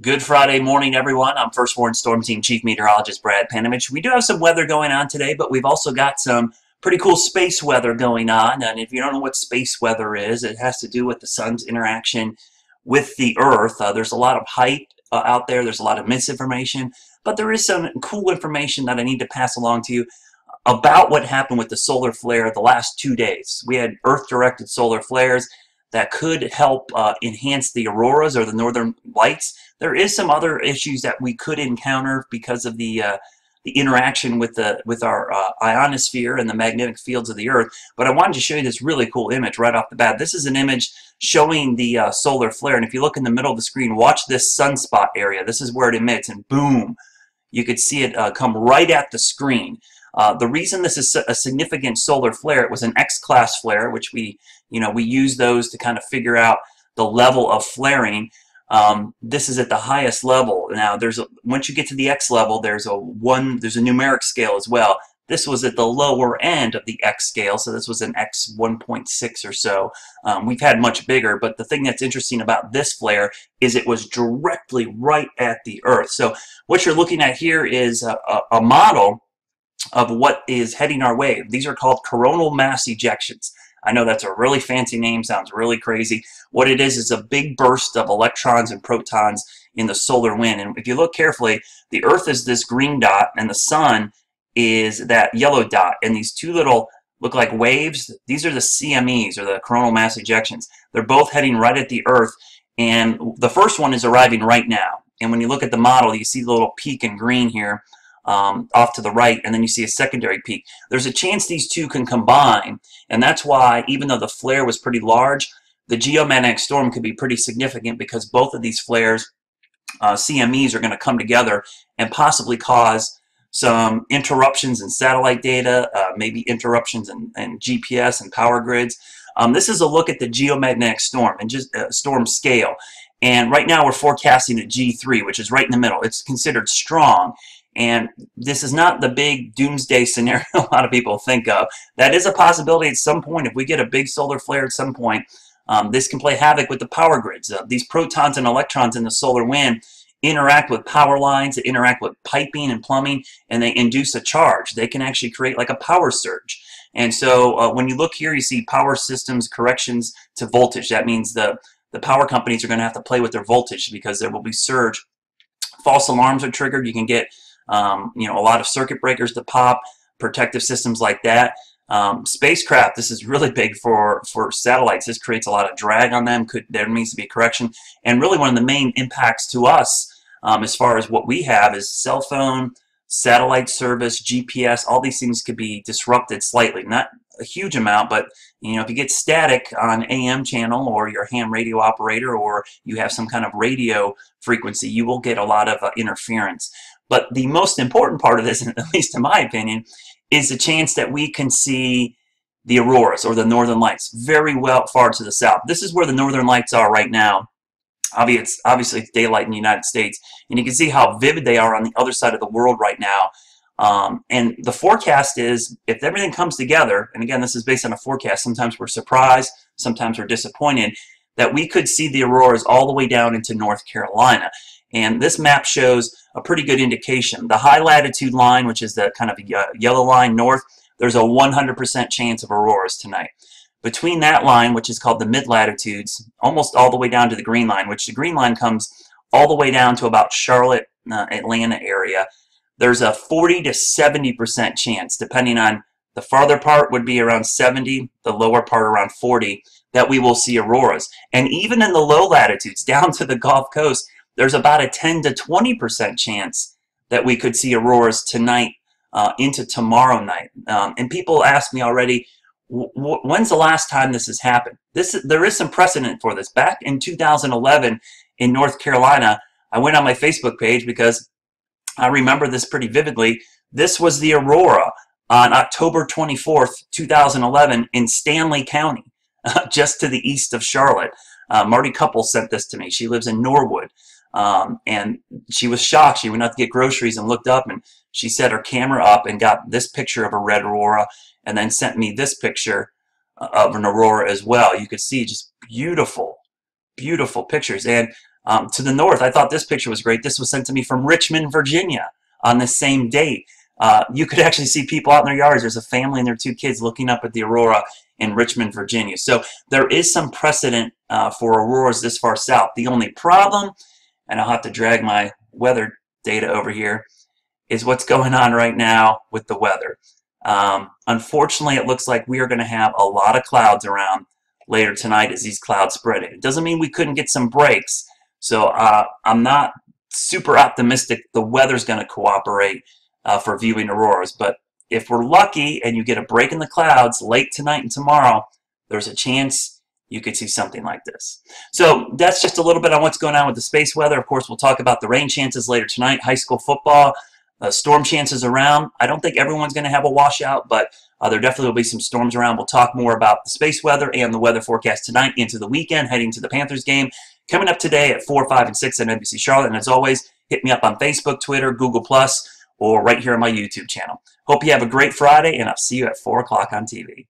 Good Friday morning, everyone. I'm First Warn Storm Team Chief Meteorologist Brad Panovich. We do have some weather going on today, but we've also got some pretty cool space weather going on. And if you don't know what space weather is, it has to do with the sun's interaction with the Earth. Uh, there's a lot of hype uh, out there. There's a lot of misinformation, but there is some cool information that I need to pass along to you about what happened with the solar flare the last two days. We had Earth-directed solar flares that could help uh, enhance the auroras or the northern lights. There is some other issues that we could encounter because of the uh, the interaction with the with our uh, ionosphere and the magnetic fields of the Earth. But I wanted to show you this really cool image right off the bat. This is an image showing the uh, solar flare, and if you look in the middle of the screen, watch this sunspot area. This is where it emits, and boom, you could see it uh, come right at the screen. Uh, the reason this is a significant solar flare, it was an X-class flare, which we, you know, we use those to kind of figure out the level of flaring. Um, this is at the highest level. Now, there's a, once you get to the X level, there's a one, there's a numeric scale as well. This was at the lower end of the X scale, so this was an X 1.6 or so. Um, we've had much bigger, but the thing that's interesting about this flare is it was directly right at the Earth. So what you're looking at here is a, a, a model of what is heading our way. These are called coronal mass ejections. I know that's a really fancy name, sounds really crazy. What it is is a big burst of electrons and protons in the solar wind. And if you look carefully, the Earth is this green dot and the sun is that yellow dot. And these two little look like waves. These are the CMEs or the coronal mass ejections. They're both heading right at the Earth. And the first one is arriving right now. And when you look at the model, you see the little peak in green here um, off to the right, and then you see a secondary peak. There's a chance these two can combine, and that's why, even though the flare was pretty large, the geomagnetic storm could be pretty significant because both of these flares, uh, CMEs, are going to come together and possibly cause some interruptions in satellite data, uh, maybe interruptions in, in, GPS and power grids. Um, this is a look at the geomagnetic storm and just uh, storm scale. And right now we're forecasting a G3, which is right in the middle. It's considered strong. And this is not the big doomsday scenario a lot of people think of. That is a possibility at some point. If we get a big solar flare at some point, um, this can play havoc with the power grids. Uh, these protons and electrons in the solar wind interact with power lines, they interact with piping and plumbing, and they induce a charge. They can actually create like a power surge. And so uh, when you look here, you see power systems corrections to voltage. That means the, the power companies are going to have to play with their voltage because there will be surge. False alarms are triggered. You can get um, you know, a lot of circuit breakers to pop, protective systems like that. Um, spacecraft, this is really big for, for satellites. This creates a lot of drag on them. Could There needs to be correction. And really one of the main impacts to us um, as far as what we have is cell phone, satellite service, GPS, all these things could be disrupted slightly. Not a huge amount, but you know, if you get static on AM channel or your ham radio operator or you have some kind of radio frequency, you will get a lot of uh, interference. But the most important part of this, at least in my opinion, is the chance that we can see the auroras or the northern lights very well far to the south. This is where the northern lights are right now. Obviously, obviously it's daylight in the United States, and you can see how vivid they are on the other side of the world right now. Um, and the forecast is, if everything comes together, and again, this is based on a forecast, sometimes we're surprised, sometimes we're disappointed, that we could see the auroras all the way down into North Carolina. And this map shows a pretty good indication. The high latitude line, which is the kind of yellow line north, there's a 100% chance of auroras tonight. Between that line, which is called the mid-latitudes, almost all the way down to the green line, which the green line comes all the way down to about Charlotte, uh, Atlanta area, there's a 40 to 70% chance, depending on the farther part would be around 70, the lower part around 40, that we will see auroras. And even in the low latitudes, down to the Gulf Coast, there's about a 10 to 20% chance that we could see auroras tonight uh, into tomorrow night. Um, and people ask me already, when's the last time this has happened? This There is some precedent for this. Back in 2011 in North Carolina, I went on my Facebook page because I remember this pretty vividly. This was the aurora on October 24th, 2011 in Stanly County, just to the east of Charlotte. Uh, Marty Couple sent this to me. She lives in Norwood. Um, and she was shocked. She went out to get groceries and looked up and she set her camera up and got this picture of a red aurora and then sent me this picture uh, of an aurora as well. You could see just beautiful, beautiful pictures. And um, to the north, I thought this picture was great. This was sent to me from Richmond, Virginia on the same date. Uh, you could actually see people out in their yards. There's a family and their two kids looking up at the aurora in Richmond, Virginia. So there is some precedent uh, for auroras this far south. The only problem, and I'll have to drag my weather data over here, is what's going on right now with the weather. Um, unfortunately, it looks like we are going to have a lot of clouds around later tonight as these clouds spread. It doesn't mean we couldn't get some breaks. So uh, I'm not super optimistic the weather's going to cooperate uh, for viewing auroras. But if we're lucky and you get a break in the clouds late tonight and tomorrow, there's a chance you could see something like this. So that's just a little bit on what's going on with the space weather. Of course, we'll talk about the rain chances later tonight, high school football, uh, storm chances around. I don't think everyone's going to have a washout, but uh, there definitely will be some storms around. We'll talk more about the space weather and the weather forecast tonight into the weekend, heading to the Panthers game. Coming up today at 4, 5, and 6 on NBC Charlotte. And as always, hit me up on Facebook, Twitter, Google+, or right here on my YouTube channel. Hope you have a great Friday, and I'll see you at 4 o'clock on TV.